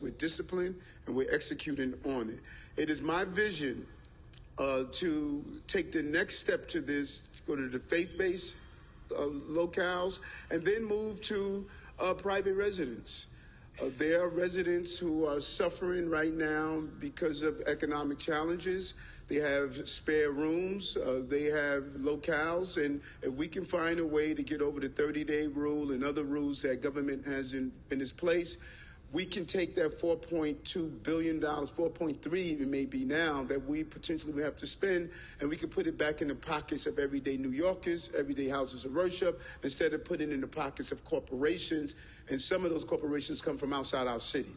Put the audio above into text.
we're disciplined, and we're executing on it. It is my vision uh, to take the next step to this, to go to the faith-based uh, locales, and then move to uh, private residents. Uh, there are residents who are suffering right now because of economic challenges. They have spare rooms, uh, they have locales, and if we can find a way to get over the 30 day rule and other rules that government has in, in its place, we can take that $4.2 billion, 4.3 even maybe now, that we potentially would have to spend, and we can put it back in the pockets of everyday New Yorkers, everyday houses of worship, instead of putting it in the pockets of corporations. And some of those corporations come from outside our city.